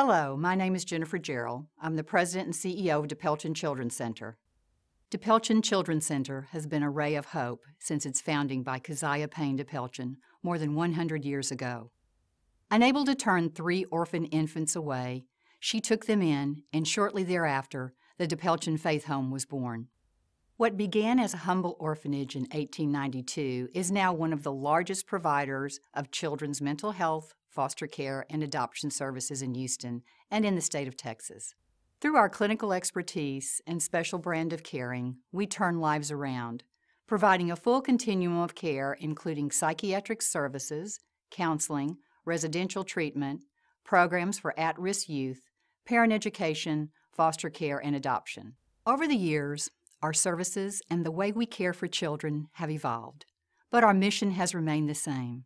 Hello, my name is Jennifer Gerald. I'm the president and CEO of DePelchin Children's Center. DePelchin Children's Center has been a ray of hope since its founding by Kezia Payne DePelchin more than 100 years ago. Unable to turn three orphan infants away, she took them in, and shortly thereafter, the DePelchin Faith Home was born. What began as a humble orphanage in 1892 is now one of the largest providers of children's mental health, foster care, and adoption services in Houston and in the state of Texas. Through our clinical expertise and special brand of caring, we turn lives around, providing a full continuum of care including psychiatric services, counseling, residential treatment, programs for at risk youth, parent education, foster care, and adoption. Over the years, our services and the way we care for children have evolved, but our mission has remained the same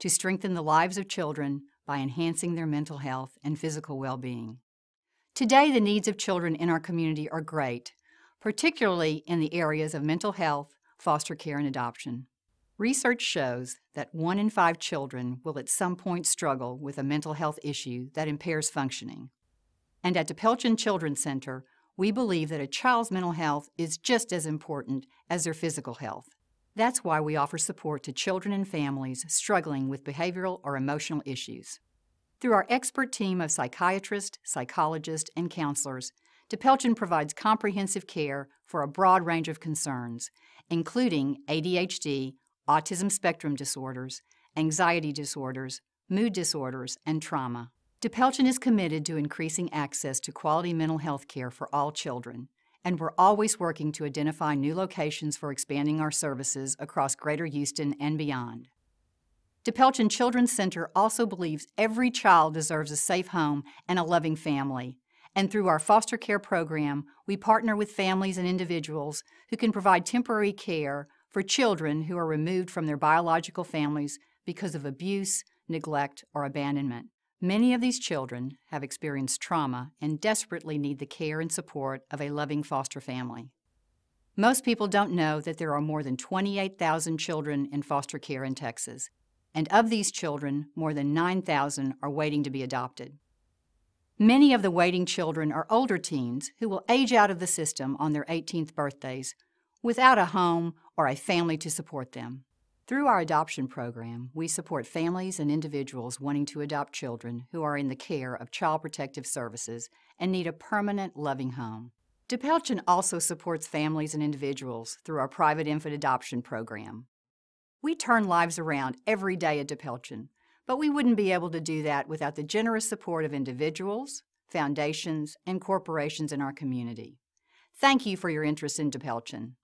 to strengthen the lives of children by enhancing their mental health and physical well being. Today, the needs of children in our community are great, particularly in the areas of mental health, foster care, and adoption. Research shows that one in five children will at some point struggle with a mental health issue that impairs functioning. And at DePelchin Children's Center, we believe that a child's mental health is just as important as their physical health. That's why we offer support to children and families struggling with behavioral or emotional issues. Through our expert team of psychiatrists, psychologists, and counselors, DePelchin provides comprehensive care for a broad range of concerns, including ADHD, autism spectrum disorders, anxiety disorders, mood disorders, and trauma. DePelchin is committed to increasing access to quality mental health care for all children, and we're always working to identify new locations for expanding our services across Greater Houston and beyond. DePelchin Children's Center also believes every child deserves a safe home and a loving family. And through our foster care program, we partner with families and individuals who can provide temporary care for children who are removed from their biological families because of abuse, neglect, or abandonment. Many of these children have experienced trauma and desperately need the care and support of a loving foster family. Most people don't know that there are more than 28,000 children in foster care in Texas, and of these children, more than 9,000 are waiting to be adopted. Many of the waiting children are older teens who will age out of the system on their 18th birthdays without a home or a family to support them. Through our adoption program, we support families and individuals wanting to adopt children who are in the care of Child Protective Services and need a permanent, loving home. DePelchin also supports families and individuals through our private infant adoption program. We turn lives around every day at DePelchin, but we wouldn't be able to do that without the generous support of individuals, foundations, and corporations in our community. Thank you for your interest in DePelchin.